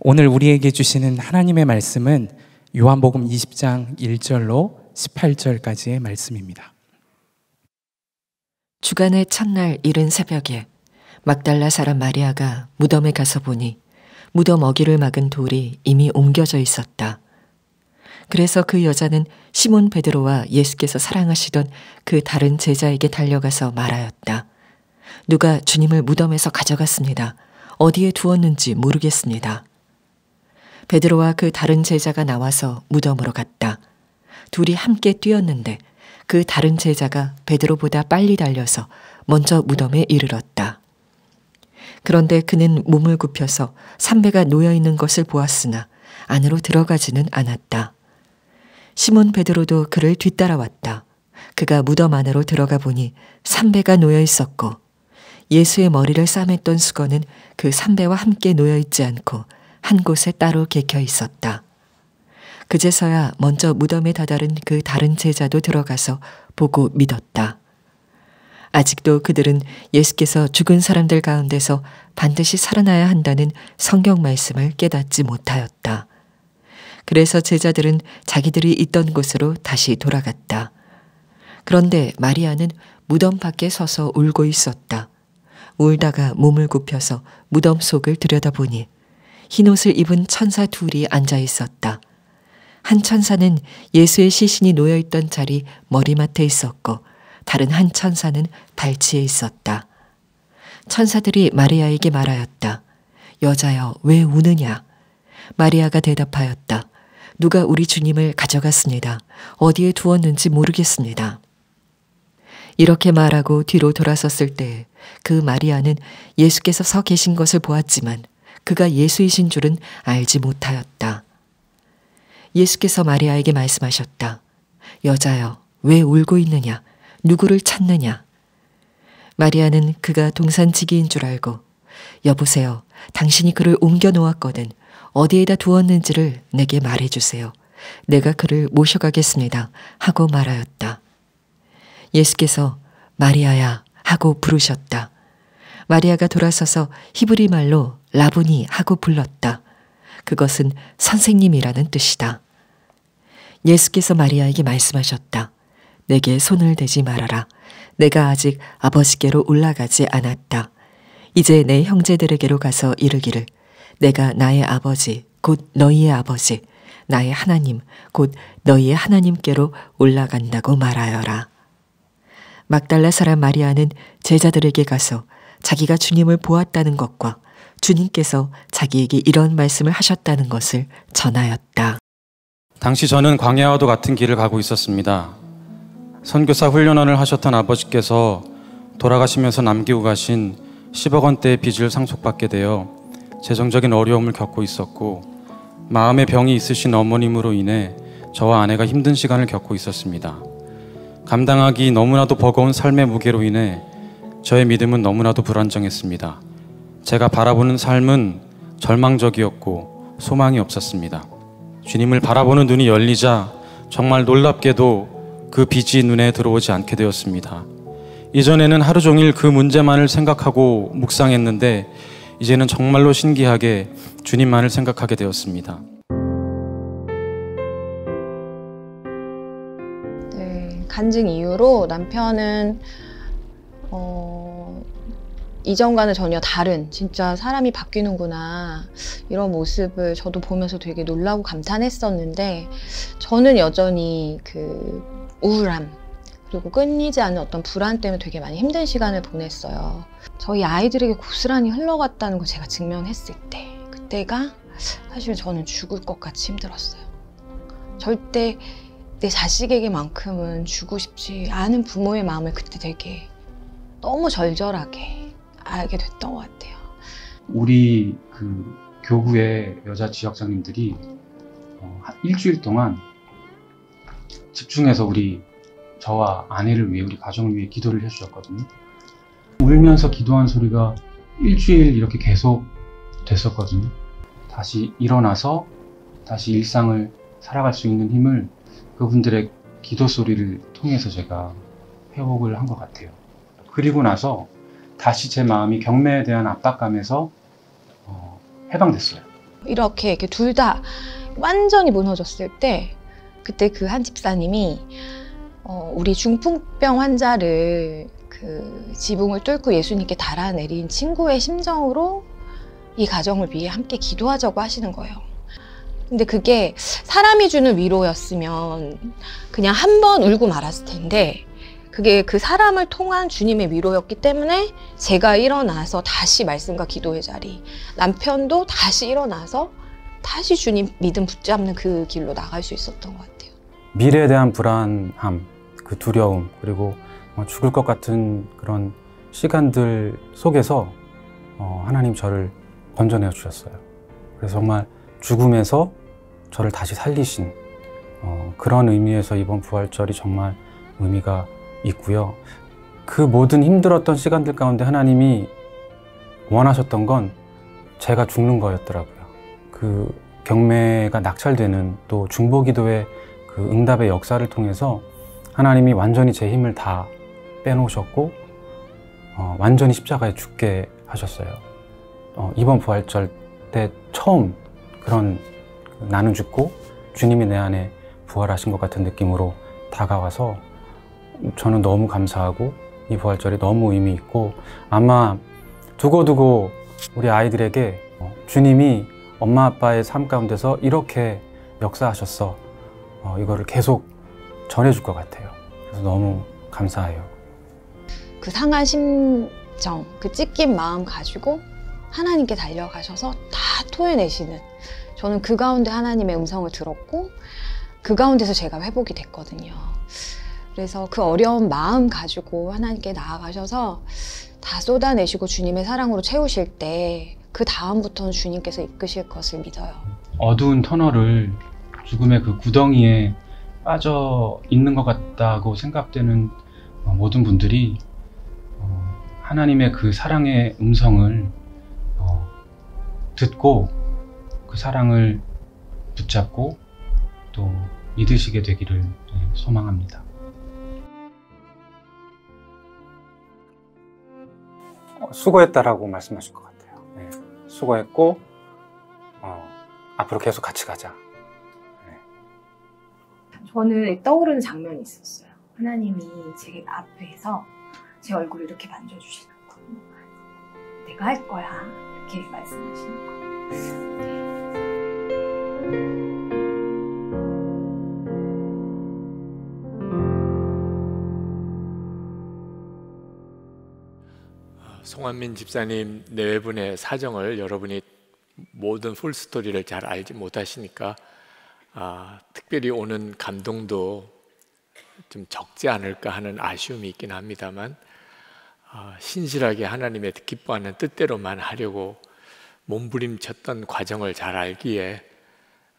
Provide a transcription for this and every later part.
오늘 우리에게 주시는 하나님의 말씀은 요한복음 20장 1절로 18절까지의 말씀입니다. 주간의 첫날 이른 새벽에 막달라 사람 마리아가 무덤에 가서 보니 무덤 어기를 막은 돌이 이미 옮겨져 있었다. 그래서 그 여자는 시몬 베드로와 예수께서 사랑하시던 그 다른 제자에게 달려가서 말하였다. 누가 주님을 무덤에서 가져갔습니다. 어디에 두었는지 모르겠습니다. 베드로와 그 다른 제자가 나와서 무덤으로 갔다. 둘이 함께 뛰었는데 그 다른 제자가 베드로보다 빨리 달려서 먼저 무덤에 이르렀다. 그런데 그는 몸을 굽혀서 삼배가 놓여 있는 것을 보았으나 안으로 들어가지는 않았다. 시몬 베드로도 그를 뒤따라왔다. 그가 무덤 안으로 들어가 보니 삼배가 놓여 있었고 예수의 머리를 싸맸던 수건은 그 삼배와 함께 놓여 있지 않고 한 곳에 따로 개켜 있었다. 그제서야 먼저 무덤에 다다른 그 다른 제자도 들어가서 보고 믿었다. 아직도 그들은 예수께서 죽은 사람들 가운데서 반드시 살아나야 한다는 성경 말씀을 깨닫지 못하였다. 그래서 제자들은 자기들이 있던 곳으로 다시 돌아갔다. 그런데 마리아는 무덤 밖에 서서 울고 있었다. 울다가 몸을 굽혀서 무덤 속을 들여다보니 흰 옷을 입은 천사 둘이 앉아 있었다. 한 천사는 예수의 시신이 놓여 있던 자리 머리맡에 있었고 다른 한 천사는 발치에 있었다. 천사들이 마리아에게 말하였다. 여자여, 왜 우느냐? 마리아가 대답하였다. 누가 우리 주님을 가져갔습니다. 어디에 두었는지 모르겠습니다. 이렇게 말하고 뒤로 돌아섰을 때 그 마리아는 예수께서 서 계신 것을 보았지만 그가 예수이신 줄은 알지 못하였다. 예수께서 마리아에게 말씀하셨다. 여자여, 왜 울고 있느냐? 누구를 찾느냐? 마리아는 그가 동산지기인 줄 알고, 여보세요. 당신이 그를 옮겨 놓았거든. 어디에다 두었는지를 내게 말해 주세요. 내가 그를 모셔가겠습니다. 하고 말하였다. 예수께서 마리아야 하고 부르셨다. 마리아가 돌아서서 히브리 말로 라보니 하고 불렀다. 그것은 선생님이라는 뜻이다. 예수께서 마리아에게 말씀하셨다. 내게 손을 대지 말아라. 내가 아직 아버지께로 올라가지 않았다. 이제 내 형제들에게로 가서 이르기를 내가 나의 아버지 곧 너희의 아버지 나의 하나님 곧 너희의 하나님께로 올라간다고 말하여라. 막달라 사람 마리아는 제자들에게 가서 자기가 주님을 보았다는 것과 주님께서 자기에게 이런 말씀을 하셨다는 것을 전하였다. 당시 저는 광야와도 같은 길을 가고 있었습니다. 선교사 훈련원을 하셨던 아버지께서 돌아가시면서 남기고 가신 10억 원대의 빚을 상속받게 되어 재정적인 어려움을 겪고 있었고 마음의 병이 있으신 어머님으로 인해 저와 아내가 힘든 시간을 겪고 있었습니다. 감당하기 너무나도 버거운 삶의 무게로 인해 저의 믿음은 너무나도 불안정했습니다. 제가 바라보는 삶은 절망적이었고 소망이 없었습니다. 주님을 바라보는 눈이 열리자 정말 놀랍게도 그 빛이 눈에 들어오지 않게 되었습니다. 이전에는 하루 종일 그 문제만을 생각하고 묵상했는데 이제는 정말로 신기하게 주님만을 생각하게 되었습니다. 네, 간증 이후로 남편은 어, 이전과는 전혀 다른 진짜 사람이 바뀌는구나 이런 모습을 저도 보면서 되게 놀라고 감탄했었는데 저는 여전히 그 우울함 그리고 끊이지 않는 어떤 불안 때문에 되게 많이 힘든 시간을 보냈어요. 저희 아이들에게 고스란히 흘러갔다는 걸 제가 증명했을 때 그때가 사실 저는 죽을 것 같이 힘들었어요. 절대 내 자식에게만큼은 주고 싶지 않은 부모의 마음을 그때 되게 너무 절절하게 알게 됐던 것 같아요. 우리 그 교구의 여자 지역장님들이 어, 일주일 동안 집중해서 우리 저와 아내를 위해 우리 가정을 위해 기도를 해주셨거든요. 울면서 기도한 소리가 일주일 이렇게 계속 됐었거든요. 다시 일어나서 다시 일상을 살아갈 수 있는 힘을 그분들의 기도 소리를 통해서 제가 회복을 한 것 같아요. 그리고 나서 다시 제 마음이 경매에 대한 압박감에서 어, 해방됐어요. 이렇게 이렇게 둘 다 완전히 무너졌을 때 그때 그 한 집사님이 어, 우리 중풍병 환자를 그 지붕을 뚫고 예수님께 달아내린 친구의 심정으로 이 가정을 위해 함께 기도하자고 하시는 거예요. 근데 그게 사람이 주는 위로였으면 그냥 한 번 울고 말았을 텐데 그게 그 사람을 통한 주님의 위로였기 때문에 제가 일어나서 다시 말씀과 기도의 자리 남편도 다시 일어나서 다시 주님 믿음 붙잡는 그 길로 나갈 수 있었던 것 같아요. 미래에 대한 불안함, 그 두려움, 그리고 뭐 죽을 것 같은 그런 시간들 속에서 어, 하나님 저를 건져내 주셨어요. 그래서 정말 죽음에서 저를 다시 살리신 어, 그런 의미에서 이번 부활절이 정말 의미가 있고요. 그 모든 힘들었던 시간들 가운데 하나님이 원하셨던 건 제가 죽는 거였더라고요. 그 경매가 낙찰되는 또 중보기도의 그 응답의 역사를 통해서 하나님이 완전히 제 힘을 다 빼놓으셨고 어, 완전히 십자가에 죽게 하셨어요. 어, 이번 부활절 때 처음 그런 나는 죽고 주님이 내 안에 부활하신 것 같은 느낌으로 다가와서 저는 너무 감사하고 이 부활절이 너무 의미 있고 아마 두고두고 우리 아이들에게 어, 주님이 엄마 아빠의 삶 가운데서 이렇게 역사하셨어 어, 이거를 계속 전해줄 것 같아요. 그래서 너무 감사해요. 그 상한 심정, 그 찢긴 마음 가지고 하나님께 달려가셔서 다 토해내시는 저는 그 가운데 하나님의 음성을 들었고 그 가운데서 제가 회복이 됐거든요. 그래서 그 어려운 마음 가지고 하나님께 나아가셔서 다 쏟아내시고 주님의 사랑으로 채우실 때 그 다음부터는 주님께서 이끄실 것을 믿어요. 어두운 터널을 죽음의 그 구덩이에 빠져 있는 것 같다고 생각되는 어, 모든 분들이 어, 하나님의 그 사랑의 음성을 어, 듣고 그 사랑을 붙잡고 또 믿으시게 되기를 네, 소망합니다. 수고했다라고 말씀하실 것 같아요. 네, 수고했고 어, 앞으로 계속 같이 가자. 저는 떠오르는 장면이 있었어요. 하나님이 제 앞에서 제 얼굴을 이렇게 만져주시는 거. 내가 할 거야. 이렇게 말씀하시는 거. 송한민 집사님 내외분의 사정을 여러분이 모든 풀스토리를 잘 알지 못하시니까 아, 특별히 오는 감동도 좀 적지 않을까 하는 아쉬움이 있긴 합니다만 아, 신실하게 하나님의 기뻐하는 뜻대로만 하려고 몸부림쳤던 과정을 잘 알기에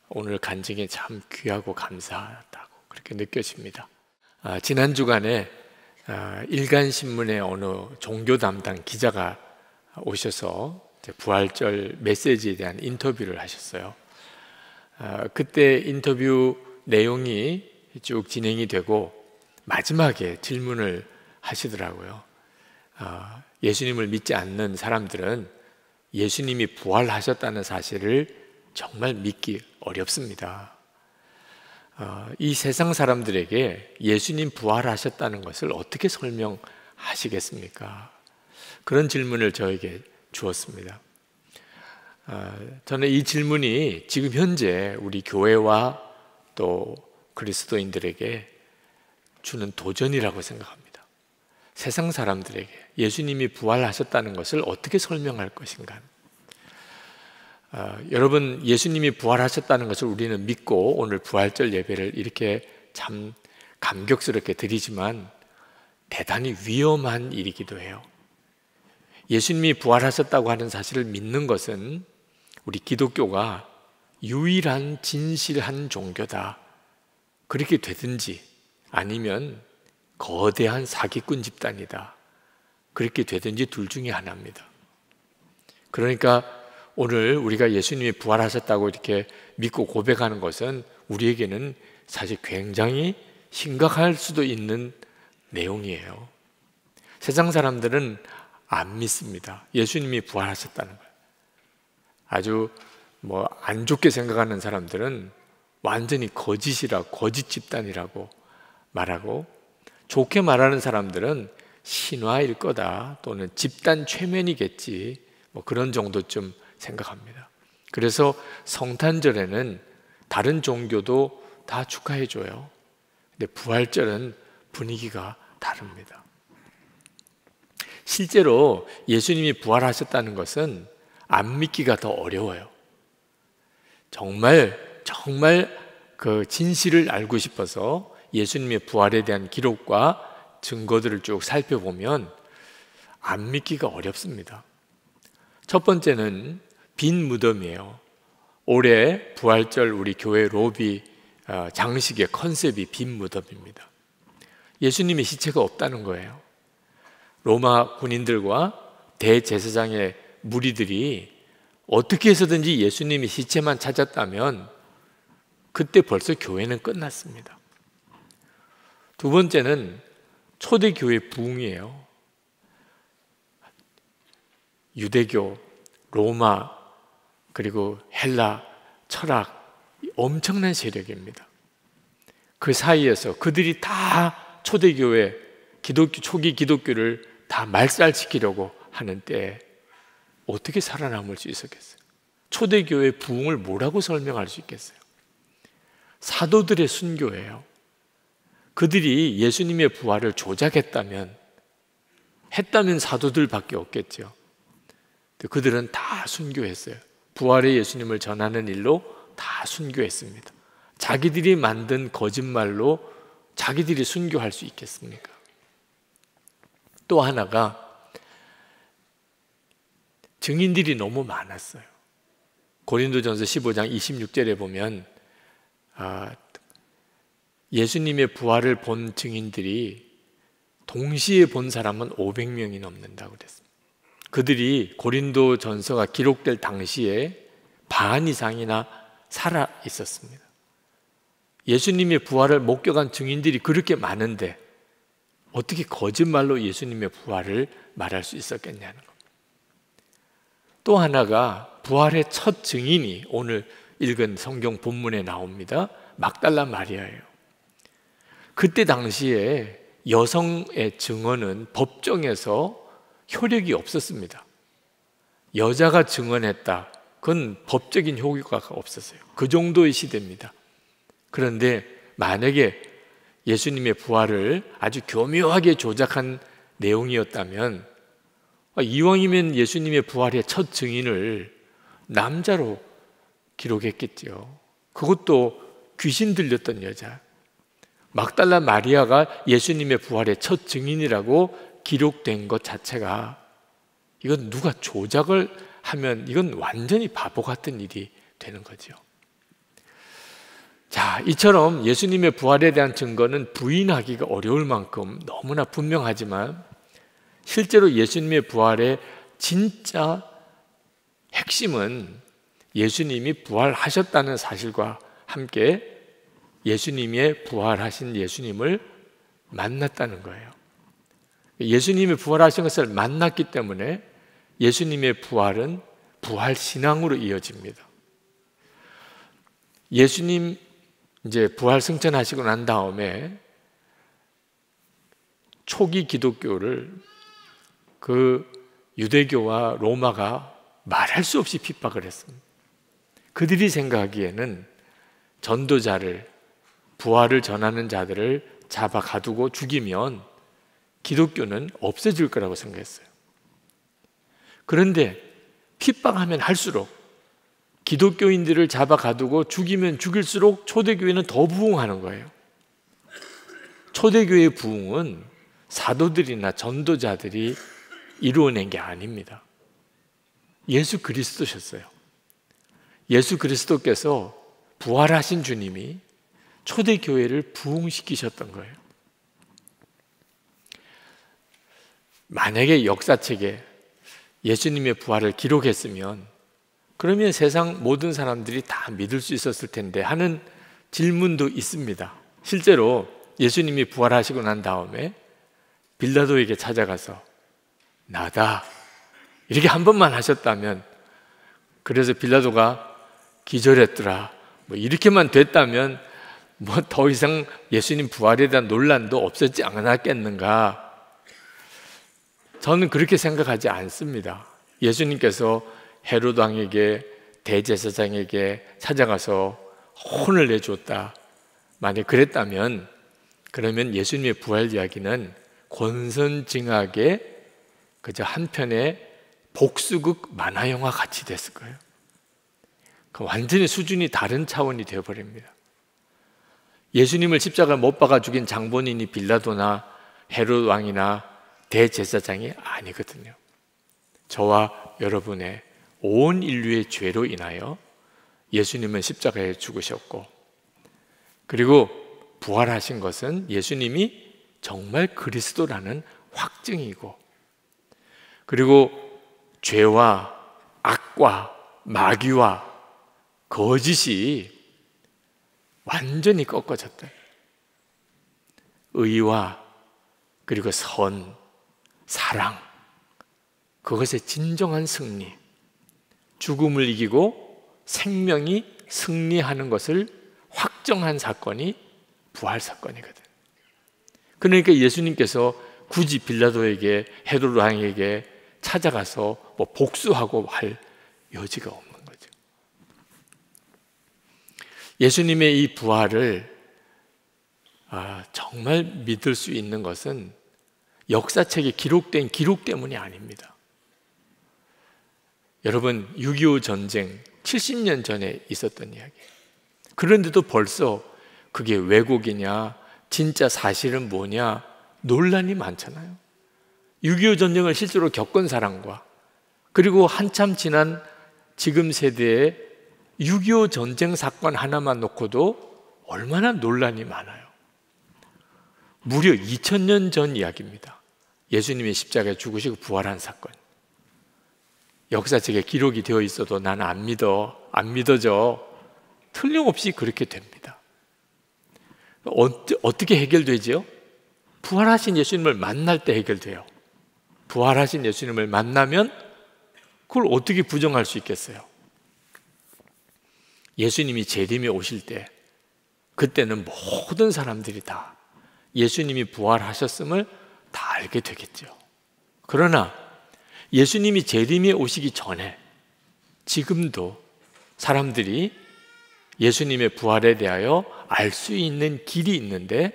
오늘 간증이 참 귀하고 감사하다고 그렇게 느껴집니다. 아, 지난 주간에 아, 일간 신문의 어느 종교 담당 기자가 오셔서 부활절 메시지에 대한 인터뷰를 하셨어요. 아, 그때 인터뷰 내용이 쭉 진행이 되고 마지막에 질문을 하시더라고요. 아, 예수님을 믿지 않는 사람들은 예수님이 부활하셨다는 사실을 정말 믿기 어렵습니다. 아, 이 세상 사람들에게 예수님 부활하셨다는 것을 어떻게 설명하시겠습니까? 그런 질문을 저에게 주었습니다. 아, 저는 이 질문이 지금 현재 우리 교회와 또 그리스도인들에게 주는 도전이라고 생각합니다. 세상 사람들에게 예수님이 부활하셨다는 것을 어떻게 설명할 것인가. 어, 여러분, 예수님이 부활하셨다는 것을 우리는 믿고 오늘 부활절 예배를 이렇게 참 감격스럽게 드리지만 대단히 위험한 일이기도 해요. 예수님이 부활하셨다고 하는 사실을 믿는 것은 우리 기독교가 유일한 진실한 종교다. 그렇게 되든지 아니면 거대한 사기꾼 집단이다. 그렇게 되든지 둘 중에 하나입니다. 그러니까 오늘 우리가 예수님이 부활하셨다고 이렇게 믿고 고백하는 것은 우리에게는 사실 굉장히 심각할 수도 있는 내용이에요. 세상 사람들은 안 믿습니다. 예수님이 부활하셨다는 걸. 아주 뭐 안 좋게 생각하는 사람들은 완전히 거짓이라 거짓 집단이라고 말하고 좋게 말하는 사람들은 신화일 거다 또는 집단 최면이겠지 뭐 그런 정도쯤 생각합니다. 그래서 성탄절에는 다른 종교도 다 축하해 줘요. 근데 부활절은 분위기가 다릅니다. 실제로 예수님이 부활하셨다는 것은 안 믿기가 더 어려워요. 정말 정말 그 진실을 알고 싶어서 예수님의 부활에 대한 기록과 증거들을 쭉 살펴보면 안 믿기가 어렵습니다. 첫 번째는 빈 무덤이에요. 올해 부활절 우리 교회 로비 어, 장식의 컨셉이 빈 무덤입니다. 예수님의 시체가 없다는 거예요. 로마 군인들과 대제사장의 무리들이 어떻게 해서든지 예수님의 시체만 찾았다면 그때 벌써 교회는 끝났습니다. 두 번째는 초대교회 부흥이에요. 유대교, 로마, 그리고 헬라, 철학, 엄청난 세력입니다. 그 사이에서 그들이 다 초대교회, 기독교, 초기 기독교를 다 말살시키려고 하는 때 어떻게 살아남을 수 있었겠어요? 초대교회 부흥을 뭐라고 설명할 수 있겠어요? 사도들의 순교예요. 그들이 예수님의 부활을 조작했다면, 했다면 사도들밖에 없겠죠. 그들은 다 순교했어요. 부활의 예수님을 전하는 일로 다 순교했습니다. 자기들이 만든 거짓말로 자기들이 순교할 수 있겠습니까? 또 하나가 증인들이 너무 많았어요. 고린도전서 15장 26절에 보면 아, 예수님의 부활을 본 증인들이 동시에 본 사람은 500명이 넘는다고 그랬습니다. 그들이 고린도 전서가 기록될 당시에 반 이상이나 살아 있었습니다. 예수님의 부활을 목격한 증인들이 그렇게 많은데 어떻게 거짓말로 예수님의 부활을 말할 수 있었겠냐는 겁니다. 또 하나가 부활의 첫 증인이 오늘 읽은 성경 본문에 나옵니다. 막달라 마리아예요. 그때 당시에 여성의 증언은 법정에서 효력이 없었습니다. 여자가 증언했다. 그건 법적인 효과가 없었어요. 그 정도의 시대입니다. 그런데 만약에 예수님의 부활을 아주 교묘하게 조작한 내용이었다면 이왕이면 예수님의 부활의 첫 증인을 남자로 기록했겠죠. 그것도 귀신 들렸던 여자. 막달라 마리아가 예수님의 부활의 첫 증인이라고 기록된 것 자체가 이건 누가 조작을 하면 이건 완전히 바보 같은 일이 되는 거죠. 자, 이처럼 예수님의 부활에 대한 증거는 부인하기가 어려울 만큼 너무나 분명하지만 실제로 예수님의 부활의 진짜 핵심은 예수님이 부활하셨다는 사실과 함께 예수님의 부활하신 예수님을 만났다는 거예요. 예수님이 부활하신 것을 만났기 때문에 예수님의 부활은 부활 신앙으로 이어집니다. 예수님 이제 부활 승천하시고 난 다음에 초기 기독교를 그 유대교와 로마가 말할 수 없이 핍박을 했습니다. 그들이 생각하기에는 전도자를 부활을 전하는 자들을 잡아 가두고 죽이면 기독교는 없어질 거라고 생각했어요. 그런데 핍박하면 할수록 기독교인들을 잡아 가두고 죽이면 죽일수록 초대교회는 더 부흥하는 거예요. 초대교회 부흥은 사도들이나 전도자들이 이루어낸 게 아닙니다. 예수 그리스도셨어요. 예수 그리스도께서 부활하신 주님이 초대교회를 부흥시키셨던 거예요. 만약에 역사책에 예수님의 부활을 기록했으면 그러면 세상 모든 사람들이 다 믿을 수 있었을 텐데 하는 질문도 있습니다. 실제로 예수님이 부활하시고 난 다음에 빌라도에게 찾아가서 나다 이렇게 한 번만 하셨다면 그래서 빌라도가 기절했더라. 뭐 이렇게만 됐다면 뭐 더 이상 예수님 부활에 대한 논란도 없었지 않았겠는가? 저는 그렇게 생각하지 않습니다. 예수님께서 헤로드 왕에게 대제사장에게 찾아가서 혼을 내줬다. 만약 그랬다면 그러면 예수님의 부활 이야기는 권선징악의 그저 한편의 복수극 만화 영화 같이 됐을 거예요. 그 완전히 수준이 다른 차원이 되어버립니다. 예수님을 십자가 못 박아 죽인 장본인이 빌라도나 헤롯 왕이나 대제사장이 아니거든요. 저와 여러분의 온 인류의 죄로 인하여 예수님은 십자가에 죽으셨고 그리고 부활하신 것은 예수님이 정말 그리스도라는 확증이고 그리고 죄와 악과 마귀와 거짓이 완전히 꺾어졌다. 의와 그리고 선, 사랑, 그것의 진정한 승리, 죽음을 이기고 생명이 승리하는 것을 확정한 사건이 부활 사건이거든. 그러니까 예수님께서 굳이 빌라도에게 헤로드 왕에게 찾아가서 뭐 복수하고 할 여지가 없는 거죠. 예수님의 이 부활을 아, 정말 믿을 수 있는 것은 역사책에 기록된 기록 때문이 아닙니다. 여러분 6.25 전쟁 70년 전에 있었던 이야기. 그런데도 벌써 그게 왜곡이냐, 진짜 사실은 뭐냐 논란이 많잖아요. 6.25 전쟁을 실제로 겪은 사람과 그리고 한참 지난 지금 세대의 6.25 전쟁 사건 하나만 놓고도 얼마나 논란이 많아요. 무려 2000년 전 이야기입니다. 예수님이 십자가에 죽으시고 부활한 사건. 역사책에 기록이 되어 있어도 나는 안 믿어. 안 믿어져. 틀림없이 그렇게 됩니다. 어떻게 해결되지요? 부활하신 예수님을 만날 때 해결돼요. 부활하신 예수님을 만나면 그걸 어떻게 부정할 수 있겠어요? 예수님이 재림에 오실 때 그때는 모든 사람들이 다 예수님이 부활하셨음을 다 알게 되겠죠. 그러나 예수님이 재림에 오시기 전에 지금도 사람들이 예수님의 부활에 대하여 알 수 있는 길이 있는데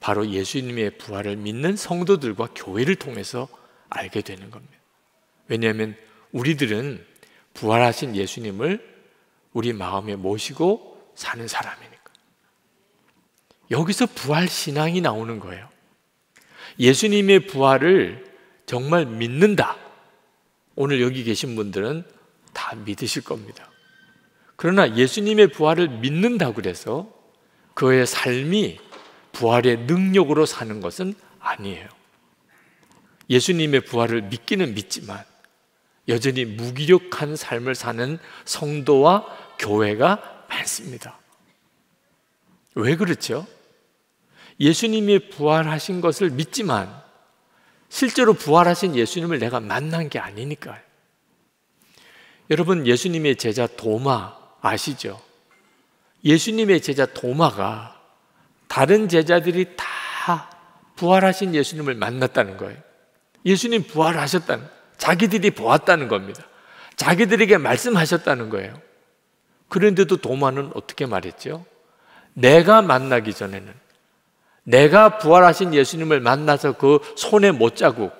바로 예수님의 부활을 믿는 성도들과 교회를 통해서 알게 되는 겁니다. 왜냐하면 우리들은 부활하신 예수님을 우리 마음에 모시고 사는 사람이니까. 여기서 부활 신앙이 나오는 거예요. 예수님의 부활을 정말 믿는다. 오늘 여기 계신 분들은 다 믿으실 겁니다. 그러나 예수님의 부활을 믿는다고 그래서 그의 삶이 부활의 능력으로 사는 것은 아니에요. 예수님의 부활을 믿기는 믿지만 여전히 무기력한 삶을 사는 성도와 교회가 많습니다. 왜 그렇죠? 예수님이 부활하신 것을 믿지만 실제로 부활하신 예수님을 내가 만난 게 아니니까요. 여러분, 예수님의 제자 도마 아시죠? 예수님의 제자 도마가 다른 제자들이 다 부활하신 예수님을 만났다는 거예요. 예수님 부활하셨다는, 자기들이 보았다는 겁니다. 자기들에게 말씀하셨다는 거예요. 그런데도 도마는 어떻게 말했죠? 내가 만나기 전에는 내가 부활하신 예수님을 만나서 그 손에 못자국,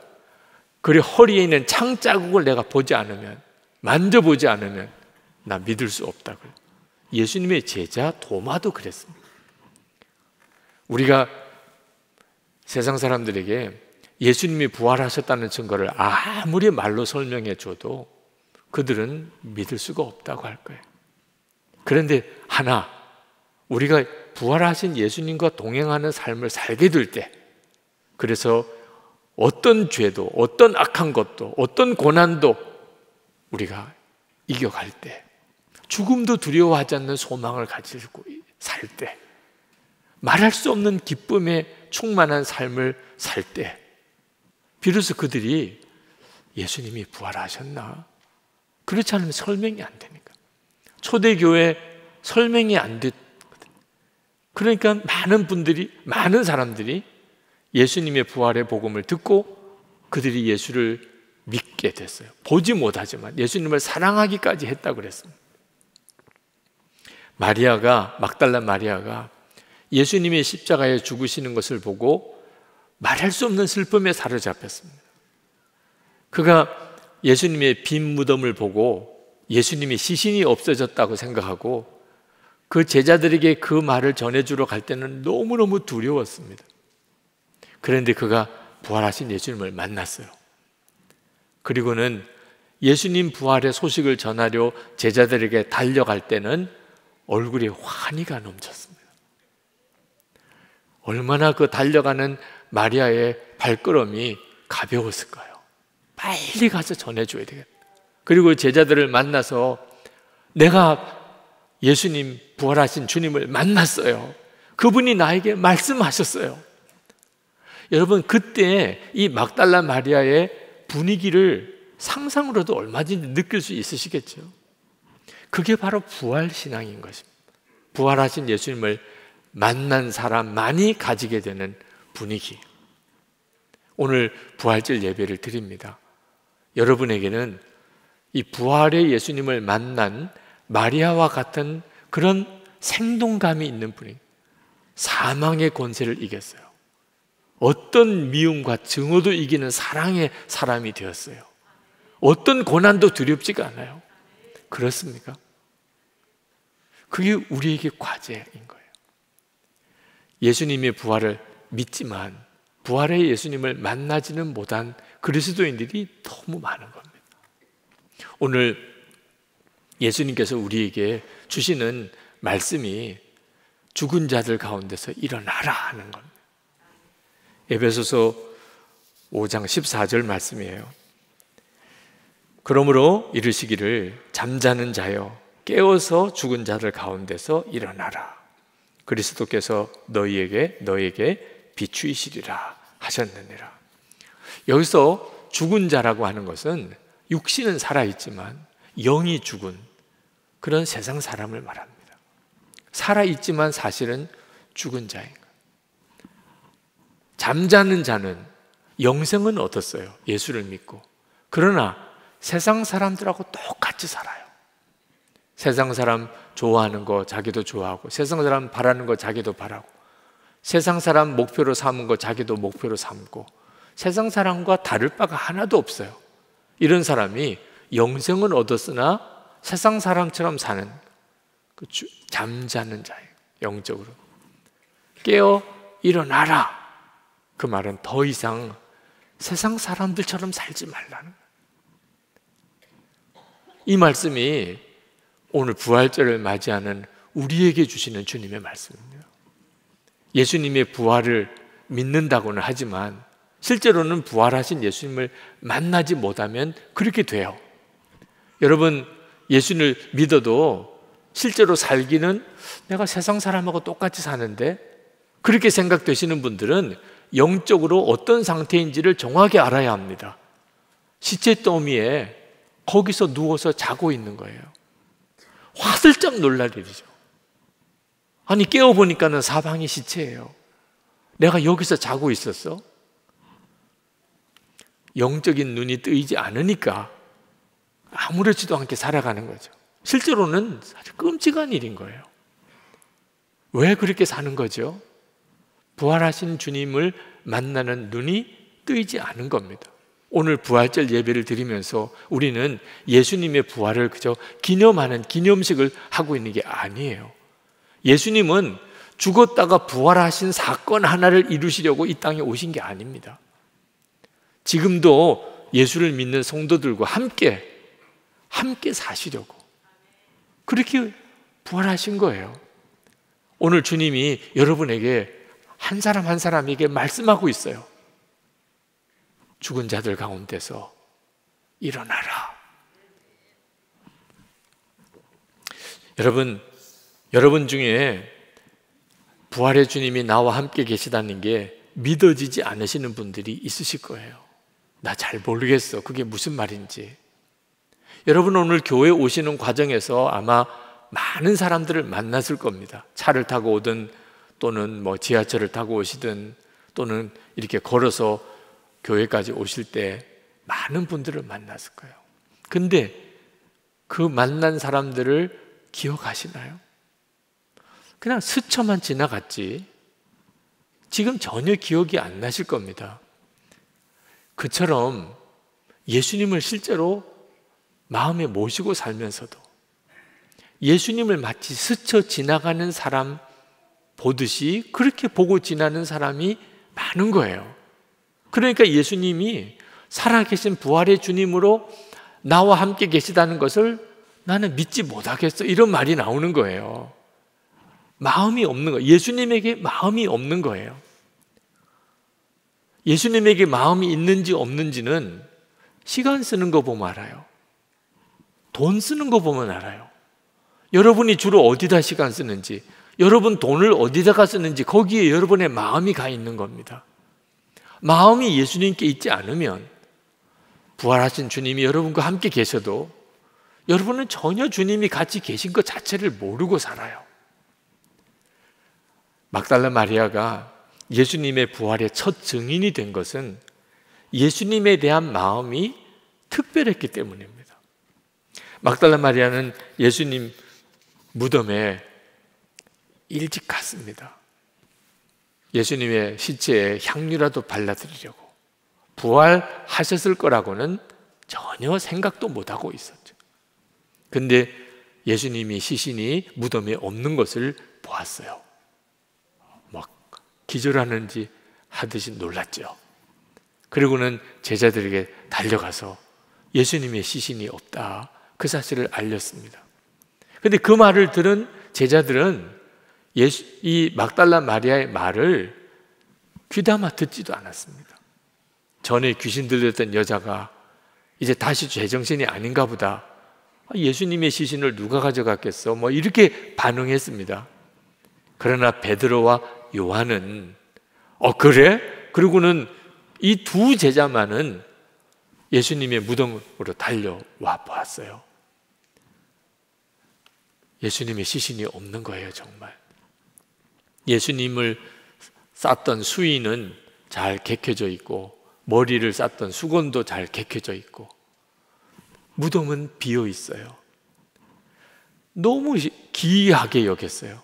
그리고 허리에 있는 창자국을 내가 보지 않으면, 만져보지 않으면 나 믿을 수 없다고요. 예수님의 제자 도마도 그랬습니다. 우리가 세상 사람들에게 예수님이 부활하셨다는 증거를 아무리 말로 설명해 줘도 그들은 믿을 수가 없다고 할 거예요. 그런데 하나, 우리가 부활하신 예수님과 동행하는 삶을 살게 될 때, 그래서 어떤 죄도, 어떤 악한 것도, 어떤 고난도 우리가 이겨갈 때, 죽음도 두려워하지 않는 소망을 가지고 살 때, 말할 수 없는 기쁨에 충만한 삶을 살 때, 비로소 그들이 예수님이 부활하셨나? 그렇지 않으면 설명이 안 되니까. 초대교회 설명이 안 됐. 그러니까 많은 분들이, 많은 사람들이 예수님의 부활의 복음을 듣고 그들이 예수를 믿게 됐어요. 보지 못하지만 예수님을 사랑하기까지 했다고 그랬습니다. 마리아가, 막달라 마리아가 예수님의 십자가에 죽으시는 것을 보고 말할 수 없는 슬픔에 사로잡혔습니다. 그가 예수님의 빈 무덤을 보고 예수님이 시신이 없어졌다고 생각하고 그 제자들에게 그 말을 전해주러 갈 때는 너무너무 두려웠습니다. 그런데 그가 부활하신 예수님을 만났어요. 그리고는 예수님 부활의 소식을 전하려 제자들에게 달려갈 때는 얼굴에 환희가 넘쳤습니다. 얼마나 그 달려가는 마리아의 발걸음이 가벼웠을까요? 빨리 가서 전해줘야 되겠다. 그리고 제자들을 만나서 내가 예수님 부활하신 주님을 만났어요. 그분이 나에게 말씀하셨어요. 여러분 그때 이 막달라 마리아의 분위기를 상상으로도 얼마든지 느낄 수 있으시겠죠. 그게 바로 부활 신앙인 것입니다. 부활하신 예수님을 만난 사람만이 가지게 되는 분위기. 오늘 부활절 예배를 드립니다. 여러분에게는 이 부활의 예수님을 만난 마리아와 같은 그런 생동감이 있는 분이 사망의 권세를 이겼어요. 어떤 미움과 증오도 이기는 사랑의 사람이 되었어요. 어떤 고난도 두렵지가 않아요. 그렇습니까? 그게 우리에게 과제인 거예요. 예수님의 부활을 믿지만 부활의 예수님을 만나지는 못한 그리스도인들이 너무 많은 겁니다. 오늘 예수님께서 우리에게 주시는 말씀이 죽은 자들 가운데서 일어나라 하는 겁니다. 에베소서 5장 14절 말씀이에요. 그러므로 이르시기를 잠자는 자여 깨어서 죽은 자들 가운데서 일어나라. 그리스도께서 너희에게 너에게 비추이시리라 하셨느니라. 여기서 죽은 자라고 하는 것은 육신은 살아 있지만 영이 죽은 그런 세상 사람을 말합니다. 살아있지만 사실은 죽은 자인 것. 잠자는 자는 영생은 얻었어요. 예수를 믿고. 그러나 세상 사람들하고 똑같이 살아요. 세상 사람 좋아하는 거 자기도 좋아하고, 세상 사람 바라는 거 자기도 바라고, 세상 사람 목표로 삼은 거 자기도 목표로 삼고, 세상 사람과 다를 바가 하나도 없어요. 이런 사람이 영생은 얻었으나 세상 사람처럼 사는 그 잠자는 자예요. 영적으로. 깨어 일어나라. 그 말은 더 이상 세상 사람들처럼 살지 말라는. 이 말씀이 오늘 부활절을 맞이하는 우리에게 주시는 주님의 말씀입니다. 예수님의 부활을 믿는다고는 하지만 실제로는 부활하신 예수님을 만나지 못하면 그렇게 돼요. 여러분, 예수를 믿어도 실제로 살기는 내가 세상 사람하고 똑같이 사는데 그렇게 생각되시는 분들은 영적으로 어떤 상태인지를 정확히 알아야 합니다. 시체 더미에 거기서 누워서 자고 있는 거예요. 화들짝 놀랄 일이죠. 아니, 깨어보니까는 사방이 시체예요. 내가 여기서 자고 있었어? 영적인 눈이 뜨이지 않으니까 아무렇지도 않게 살아가는 거죠. 실제로는 사실 끔찍한 일인 거예요. 왜 그렇게 사는 거죠? 부활하신 주님을 만나는 눈이 뜨이지 않은 겁니다. 오늘 부활절 예배를 드리면서 우리는 예수님의 부활을 그저 기념하는 기념식을 하고 있는 게 아니에요. 예수님은 죽었다가 부활하신 사건 하나를 이루시려고 이 땅에 오신 게 아닙니다. 지금도 예수를 믿는 성도들과 함께 함께 사시려고 그렇게 부활하신 거예요. 오늘 주님이 여러분에게 한 사람 한 사람에게 말씀하고 있어요. 죽은 자들 가운데서 일어나라. 여러분, 여러분 중에 부활의 주님이 나와 함께 계시다는 게 믿어지지 않으시는 분들이 있으실 거예요. 나 잘 모르겠어. 그게 무슨 말인지. 여러분 오늘 교회 오시는 과정에서 아마 많은 사람들을 만났을 겁니다. 차를 타고 오든 또는 뭐 지하철을 타고 오시든 또는 이렇게 걸어서 교회까지 오실 때 많은 분들을 만났을 거예요. 근데 그 만난 사람들을 기억하시나요? 그냥 스쳐만 지나갔지. 지금 전혀 기억이 안 나실 겁니다. 그처럼 예수님을 실제로 마음에 모시고 살면서도 예수님을 마치 스쳐 지나가는 사람 보듯이 그렇게 보고 지나는 사람이 많은 거예요. 그러니까 예수님이 살아계신 부활의 주님으로 나와 함께 계시다는 것을 나는 믿지 못하겠어. 이런 말이 나오는 거예요. 마음이 없는 거예요. 예수님에게 마음이 없는 거예요. 예수님에게 마음이 있는지 없는지는 시간 쓰는 거 보면 알아요. 돈 쓰는 거 보면 알아요. 여러분이 주로 어디다 시간 쓰는지, 여러분 돈을 어디다가 쓰는지 거기에 여러분의 마음이 가 있는 겁니다. 마음이 예수님께 있지 않으면 부활하신 주님이 여러분과 함께 계셔도 여러분은 전혀 주님이 같이 계신 것 자체를 모르고 살아요. 막달라 마리아가 예수님의 부활의 첫 증인이 된 것은 예수님에 대한 마음이 특별했기 때문입니다. 막달라 마리아는 예수님 무덤에 일찍 갔습니다. 예수님의 시체에 향유라도 발라드리려고 부활하셨을 거라고는 전혀 생각도 못하고 있었죠. 근데 예수님이 시신이 무덤에 없는 것을 보았어요. 막 기절하는지 하듯이 놀랐죠. 그리고는 제자들에게 달려가서 예수님의 시신이 없다. 그 사실을 알렸습니다. 근데 그 말을 들은 제자들은 예수, 이 막달라 마리아의 말을 귀담아 듣지도 않았습니다. 전에 귀신 들렸던 여자가 이제 다시 제정신이 아닌가 보다. 아, 예수님의 시신을 누가 가져갔겠어? 뭐 이렇게 반응했습니다. 그러나 베드로와 요한은 어 그래? 그리고는 이 두 제자만은 예수님의 무덤으로 달려와 보았어요. 예수님의 시신이 없는 거예요, 정말. 예수님을 쌌던 수인은 잘 개켜져 있고 머리를 쌌던 수건도 잘 개켜져 있고 무덤은 비어 있어요. 너무 기이하게 여겼어요.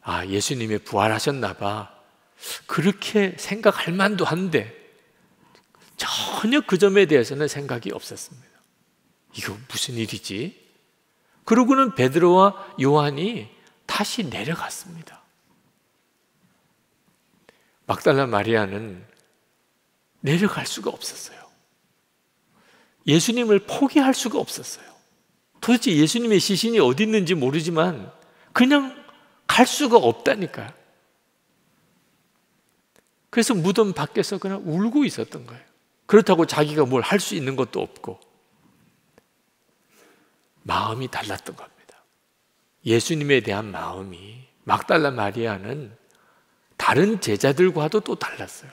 아, 예수님이 부활하셨나 봐. 그렇게 생각할 만도 한데 전혀 그 점에 대해서는 생각이 없었습니다. 이거 무슨 일이지? 그러고는 베드로와 요한이 다시 내려갔습니다. 막달라 마리아는 내려갈 수가 없었어요. 예수님을 포기할 수가 없었어요. 도대체 예수님의 시신이 어디 있는지 모르지만 그냥 갈 수가 없다니까요. 그래서 무덤 밖에서 그냥 울고 있었던 거예요. 그렇다고 자기가 뭘 할 수 있는 것도 없고 마음이 달랐던 겁니다. 예수님에 대한 마음이 막달라 마리아는 다른 제자들과도 또 달랐어요.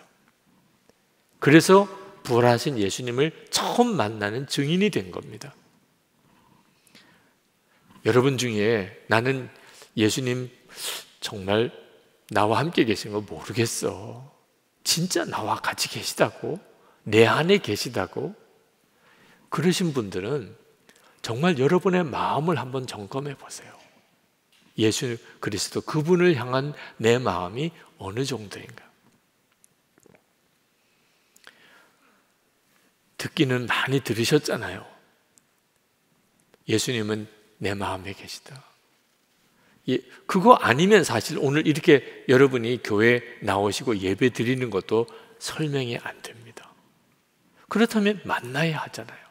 그래서 부활하신 예수님을 처음 만나는 증인이 된 겁니다. 여러분 중에 나는 예수님 정말 나와 함께 계신 거 모르겠어. 진짜 나와 같이 계시다고? 내 안에 계시다고? 그러신 분들은 정말 여러분의 마음을 한번 점검해 보세요. 예수 그리스도 그분을 향한 내 마음이 어느 정도인가? 듣기는 많이 들으셨잖아요. 예수님은 내 마음에 계시다. 예, 그거 아니면 사실 오늘 이렇게 여러분이 교회 나오시고 예배 드리는 것도 설명이 안 됩니다. 그렇다면 만나야 하잖아요.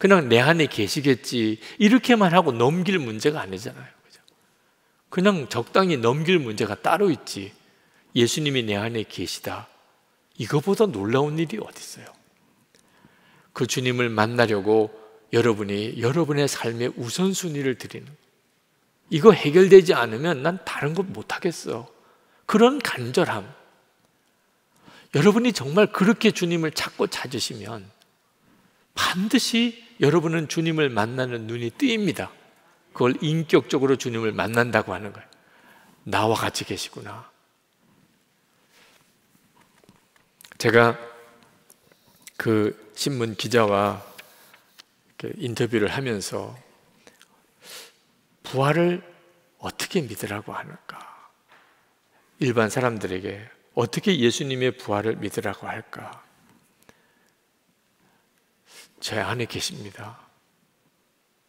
그냥 내 안에 계시겠지 이렇게만 하고 넘길 문제가 아니잖아요. 그죠? 그냥 적당히 넘길 문제가 따로 있지. 예수님이 내 안에 계시다. 이거보다 놀라운 일이 어디 있어요? 그 주님을 만나려고 여러분이 여러분의 삶의 우선순위를 드리는 이거 해결되지 않으면 난 다른 것 못하겠어. 그런 간절함. 여러분이 정말 그렇게 주님을 찾고 찾으시면 반드시 여러분은 주님을 만나는 눈이 뜨입니다. 그걸 인격적으로 주님을 만난다고 하는 거예요. 나와 같이 계시구나. 제가 그 신문 기자와 인터뷰를 하면서 부활을 어떻게 믿으라고 하는가? 일반 사람들에게 어떻게 예수님의 부활을 믿으라고 할까? 제 안에 계십니다.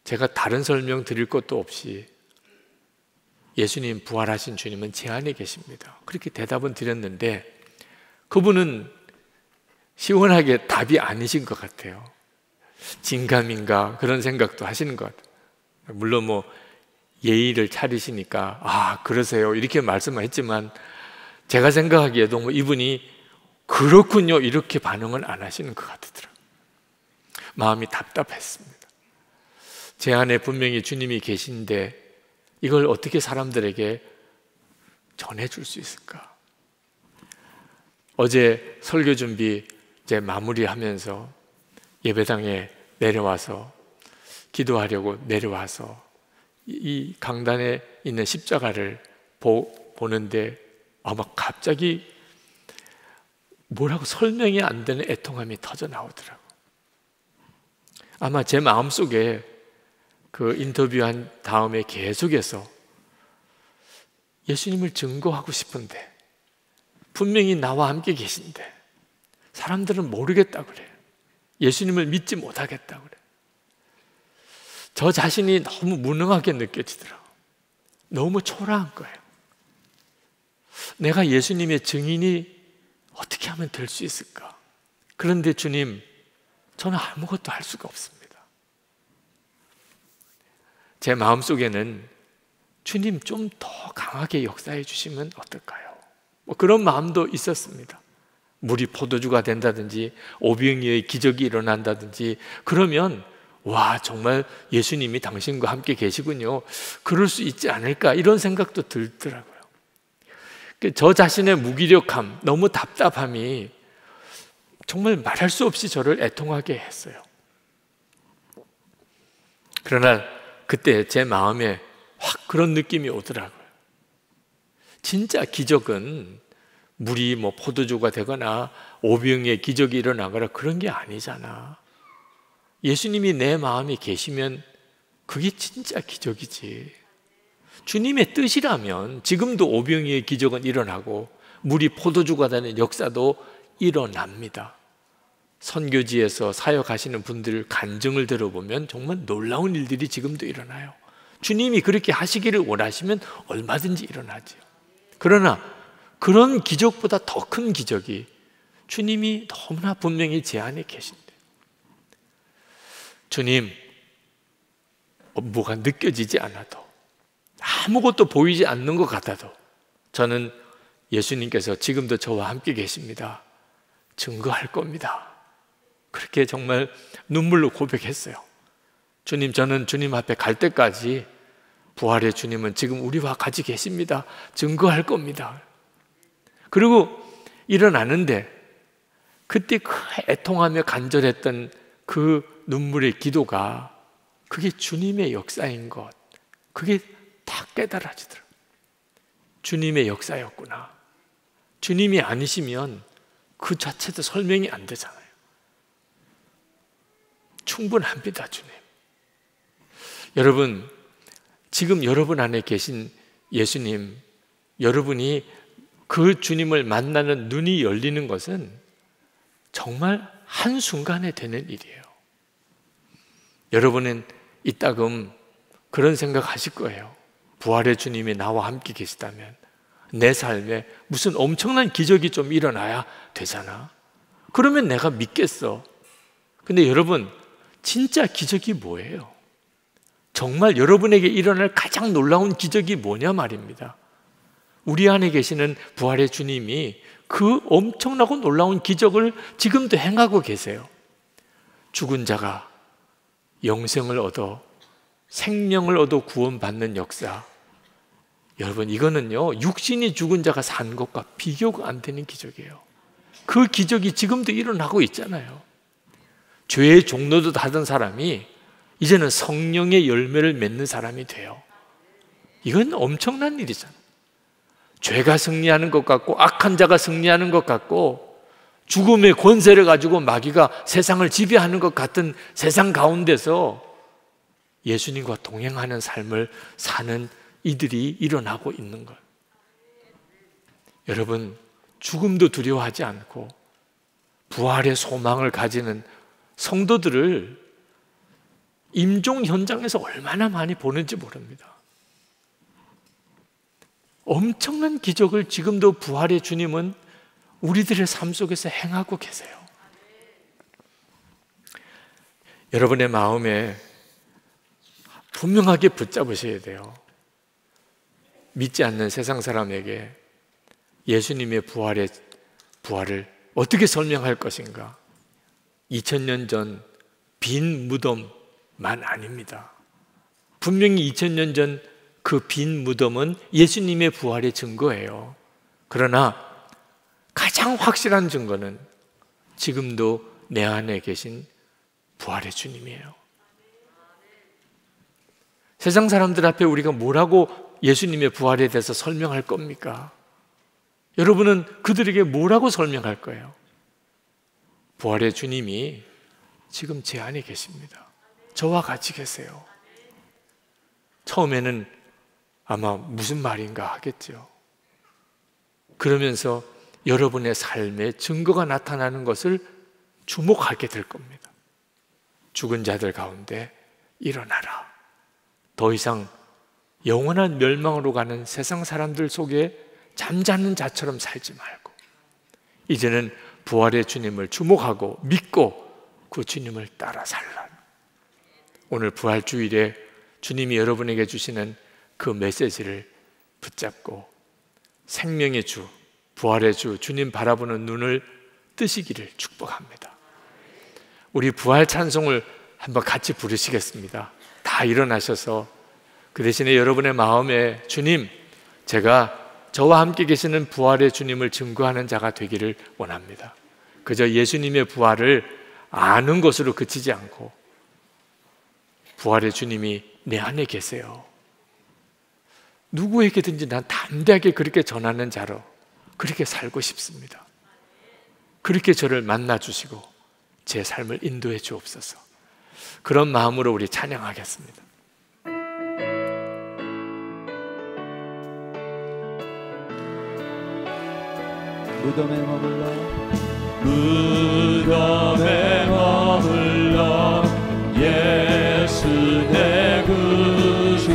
제가 다른 설명 드릴 것도 없이 예수님 부활하신 주님은 제 안에 계십니다. 그렇게 대답은 드렸는데 그분은 시원하게 답이 아니신 것 같아요. 진감인가 그런 생각도 하시는 것 같아요. 물론 뭐 예의를 차리시니까 아 그러세요 이렇게 말씀을 했지만 제가 생각하기에도 뭐 이분이 그렇군요 이렇게 반응을 안 하시는 것 같더라고요. 마음이 답답했습니다. 제 안에 분명히 주님이 계신데 이걸 어떻게 사람들에게 전해줄 수 있을까? 어제 설교 준비 이제 마무리하면서 예배당에 내려와서 기도하려고 내려와서 이 강단에 있는 십자가를 보, 보는데 아마 갑자기 뭐라고 설명이 안 되는 애통함이 터져 나오더라고. 아마 제 마음속에 그 인터뷰한 다음에 계속해서 예수님을 증거하고 싶은데 분명히 나와 함께 계신데 사람들은 모르겠다 그래. 예수님을 믿지 못하겠다 그래. 저 자신이 너무 무능하게 느껴지더라고. 너무 초라한 거예요. 내가 예수님의 증인이 어떻게 하면 될 수 있을까? 그런데 주님, 저는 아무것도 할 수가 없습니다. 제 마음속에는 주님 좀 더 강하게 역사해 주시면 어떨까요? 뭐 그런 마음도 있었습니다. 물이 포도주가 된다든지 오병이의 기적이 일어난다든지 그러면 와, 정말 예수님이 당신과 함께 계시군요. 그럴 수 있지 않을까? 이런 생각도 들더라고요. 그저 자신의 무기력함, 너무 답답함이 정말 말할 수 없이 저를 애통하게 했어요. 그러나 그때 제 마음에 확 그런 느낌이 오더라고요. 진짜 기적은 물이 뭐 포도주가 되거나 오병의 기적이 일어나거나 그런 게 아니잖아. 예수님이 내 마음에 계시면 그게 진짜 기적이지. 주님의 뜻이라면 지금도 오병이의 기적은 일어나고 물이 포도주가 되는 역사도 일어납니다. 선교지에서 사역하시는 분들 간증을 들어보면 정말 놀라운 일들이 지금도 일어나요. 주님이 그렇게 하시기를 원하시면 얼마든지 일어나죠. 그러나 그런 기적보다 더 큰 기적이 주님이 너무나 분명히 제 안에 계신데 주님, 뭐가 느껴지지 않아도 아무것도 보이지 않는 것 같아도 저는 예수님께서 지금도 저와 함께 계십니다. 증거할 겁니다. 그렇게 정말 눈물로 고백했어요. 주님, 저는 주님 앞에 갈 때까지 부활의 주님은 지금 우리와 같이 계십니다. 증거할 겁니다. 그리고 일어나는데 그때 그 애통하며 간절했던 그 눈물의 기도가 그게 주님의 역사인 것. 그게 다 깨달아지더라. 주님의 역사였구나. 주님이 아니시면 그 자체도 설명이 안 되잖아요. 충분합니다, 주님. 여러분, 지금 여러분 안에 계신 예수님, 여러분이 그 주님을 만나는 눈이 열리는 것은 정말 한순간에 되는 일이에요. 여러분은 이따금 그런 생각 하실 거예요. 부활의 주님이 나와 함께 계시다면 내 삶에 무슨 엄청난 기적이 좀 일어나야 되잖아. 그러면 내가 믿겠어. 근데 여러분, 진짜 기적이 뭐예요? 정말 여러분에게 일어날 가장 놀라운 기적이 뭐냐 말입니다. 우리 안에 계시는 부활의 주님이 그 엄청나고 놀라운 기적을 지금도 행하고 계세요. 죽은 자가 영생을 얻어 생명을 얻어 구원받는 역사. 여러분, 이거는요, 육신이 죽은 자가 산 것과 비교가 안 되는 기적이에요. 그 기적이 지금도 일어나고 있잖아요. 죄의 종로도 하던 사람이 이제는 성령의 열매를 맺는 사람이 돼요. 이건 엄청난 일이잖아. 죄가 승리하는 것 같고 악한 자가 승리하는 것 같고 죽음의 권세를 가지고 마귀가 세상을 지배하는 것 같은 세상 가운데서 예수님과 동행하는 삶을 사는 이들이 일어나고 있는 것. 여러분, 죽음도 두려워하지 않고 부활의 소망을 가지는 성도들을 임종 현장에서 얼마나 많이 보는지 모릅니다. 엄청난 기적을 지금도 부활의 주님은 우리들의 삶 속에서 행하고 계세요. 여러분의 마음에 분명하게 붙잡으셔야 돼요. 믿지 않는 세상 사람에게 예수님의 부활의 부활을 어떻게 설명할 것인가? 2000년 전 빈 무덤만 아닙니다. 분명히 2000년 전 그 빈 무덤은 예수님의 부활의 증거예요. 그러나 가장 확실한 증거는 지금도 내 안에 계신 부활의 주님이에요. 세상 사람들 앞에 우리가 뭐라고 예수님의 부활에 대해서 설명할 겁니까? 여러분은 그들에게 뭐라고 설명할 거예요? 부활의 주님이 지금 제 안에 계십니다. 저와 같이 계세요. 처음에는 아마 무슨 말인가 하겠죠. 그러면서 여러분의 삶에 증거가 나타나는 것을 주목하게 될 겁니다. 죽은 자들 가운데 일어나라. 더 이상 영원한 멸망으로 가는 세상 사람들 속에 잠자는 자처럼 살지 말고 이제는 부활의 주님을 주목하고 믿고 그 주님을 따라 살라. 오늘 부활 주일에 주님이 여러분에게 주시는 그 메시지를 붙잡고 생명의 주, 부활의 주, 주님 바라보는 눈을 뜨시기를 축복합니다. 우리 부활 찬송을 한번 같이 부르시겠습니다. 다 일어나셔서 그 대신에 여러분의 마음에 주님, 제가 저와 함께 계시는 부활의 주님을 증거하는 자가 되기를 원합니다. 그저 예수님의 부활을 아는 것으로 그치지 않고 부활의 주님이 내 안에 계세요. 누구에게든지 난 담대하게 그렇게 전하는 자로 그렇게 살고 싶습니다. 그렇게 저를 만나 주시고 제 삶을 인도해 주옵소서. 그런 마음으로 우리 찬양하겠습니다. 무덤에 머물러. 무덤에 머물러 예수 내 구주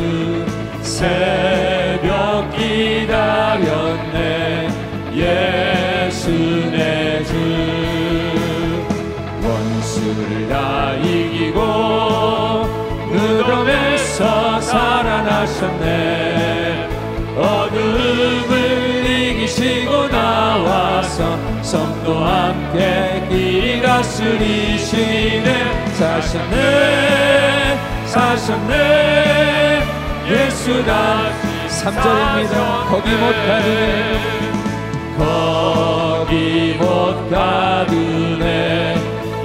새벽 기다렸네. 예수 내 주. 원수를 다 이기고 무덤에서 살아나셨네 성도 함께 길 다스리시네. 사셨네 사셨네. 예수 다시 3절입니다. 거기 못 가두네. 거기 못 가두네.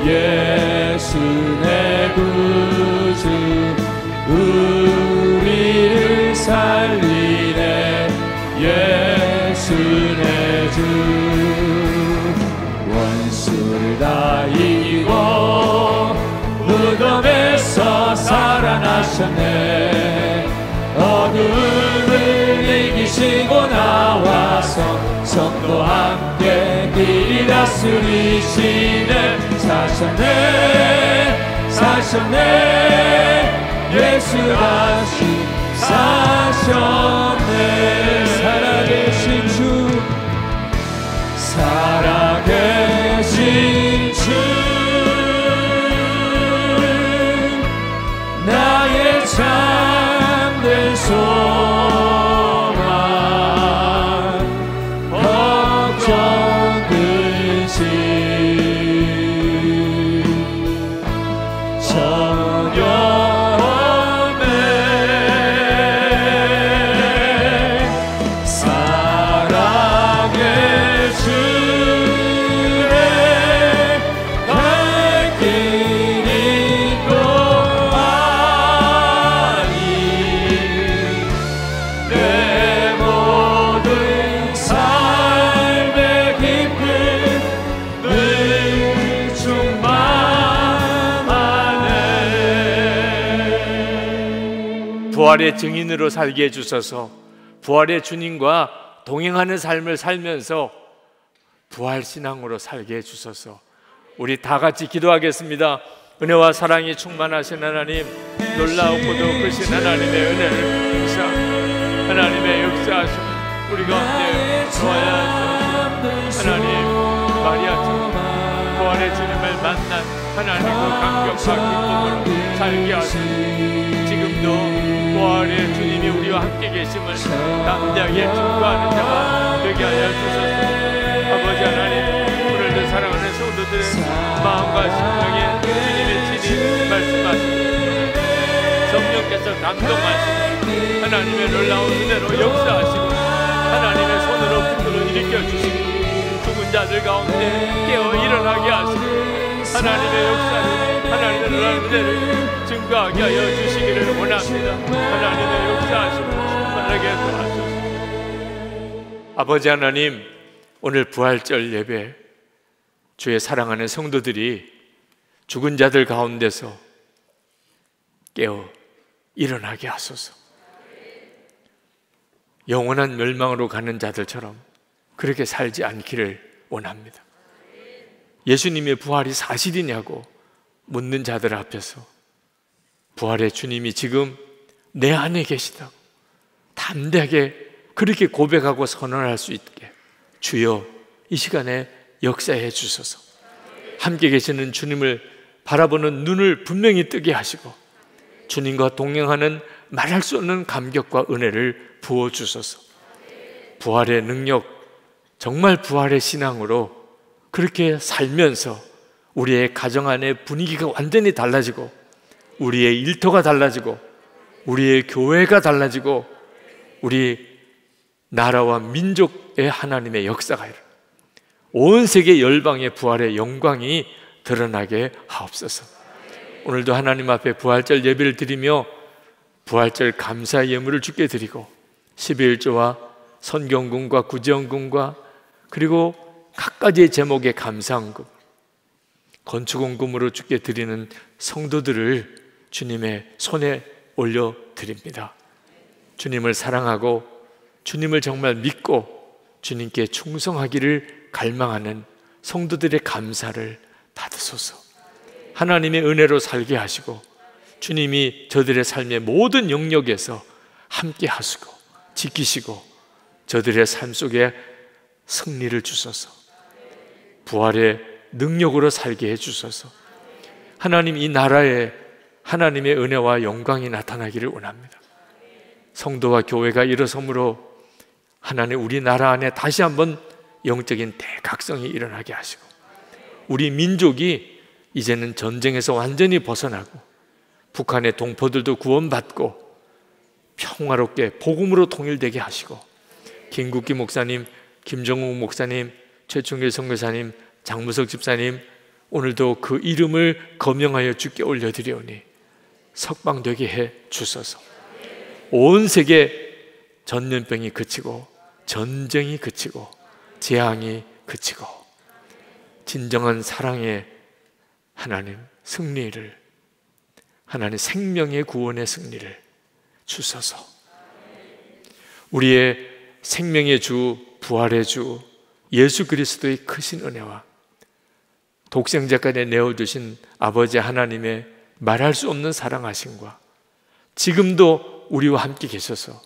예수 내 구주 우리를 살리네. 예수 내주 다 이기고 무덤에서 살아나셨네. 어둠을 이기시고 나와서 성도 함께 길 다스리시네. 사셨네 사셨네. 예수 다시 사셨네. 살아계신 주. 살 부활의 증인으로 살게 해주셔서. 부활의 주님과 동행하는 삶을 살면서 부활 신앙으로 살게 해주셔서. 우리 다 같이 기도하겠습니다. 은혜와 사랑이 충만하신 하나님, 놀라우고도 크신 하나님의 은혜를 감사 하나님의 역사하심 우리 가운데 좋아야 하나님 마리아처럼 부활의 주님을 만난 하나님과 감격과 기쁨으로 살게 하시고 지금도 부활의 주님이 우리와 함께 계심을 담대하게 증거하는 자가 되게 하여 주소서. 아버지 하나님 오늘도 사랑하는 성도들의 마음과 심령에 주님의 진리 말씀하시고 성령께서 감동하시고 하나님의 놀라운 은혜로 역사하시고 하나님의 손으로 분들을 일으켜 주시고 죽은 자들 가운데 깨어 일어나게 하시고 하나님의 역사를 하나님의 은혜를 증거하게 하여 주시기를 원합니다 하나님의 역사하심을 충만하게 도와주시고 아버지 하나님 오늘 부활절 예배 주의 사랑하는 성도들이 죽은 자들 가운데서 깨어 일어나게 하소서. 영원한 멸망으로 가는 자들처럼 그렇게 살지 않기를 원합니다. 예수님의 부활이 사실이냐고 묻는 자들 앞에서 부활의 주님이 지금 내 안에 계시다고 담대하게 그렇게 고백하고 선언할 수 있게 주여 이 시간에 역사해 주소서. 함께 계시는 주님을 바라보는 눈을 분명히 뜨게 하시고 주님과 동행하는 말할 수 없는 감격과 은혜를 부어 주소서. 부활의 능력, 정말 부활의 신앙으로 그렇게 살면서 우리의 가정 안의 분위기가 완전히 달라지고 우리의 일터가 달라지고 우리의 교회가 달라지고 우리 나라와 민족의 하나님의 역사가. 온 세계 열방의 부활의 영광이 드러나게 하옵소서. 오늘도 하나님 앞에 부활절 예배를 드리며 부활절 감사 예물을 주께 드리고 11조와 선경금과 구정금과 그리고 각가지의 제목의 감사헌금 건축원금으로 주께 드리는 성도들을 주님의 손에 올려 드립니다. 주님을 사랑하고 주님을 정말 믿고 주님께 충성하기를 갈망하는 성도들의 감사를 받으소서. 하나님의 은혜로 살게 하시고 주님이 저들의 삶의 모든 영역에서 함께 하시고 지키시고 저들의 삶 속에 승리를 주소서. 부활의 능력으로 살게 해 주소서. 하나님 이 나라에 하나님의 은혜와 영광이 나타나기를 원합니다. 성도와 교회가 일어섬으로 하나님 우리 나라 안에 다시 한번 영적인 대각성이 일어나게 하시고 우리 민족이 이제는 전쟁에서 완전히 벗어나고 북한의 동포들도 구원받고 평화롭게 복음으로 통일되게 하시고 김국기 목사님, 김정욱 목사님, 최충길 선교사님, 장무석 집사님 오늘도 그 이름을 거명하여 주께 올려드리오니 석방되게 해 주소서. 온 세계 전염병이 그치고 전쟁이 그치고 재앙이 그치고 진정한 사랑의 하나님 승리를 하나님 생명의 구원의 승리를 주소서. 우리의 생명의 주 부활의 주 예수 그리스도의 크신 은혜와 독생자까지 내어주신 아버지 하나님의 말할 수 없는 사랑하심과 지금도 우리와 함께 계셔서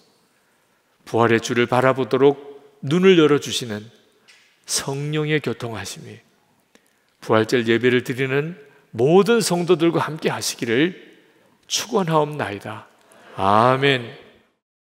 부활의 주를 바라보도록 눈을 열어주시는 성령의 교통하심이 부활절 예배를 드리는 모든 성도들과 함께 하시기를 축원하옵나이다. 아멘.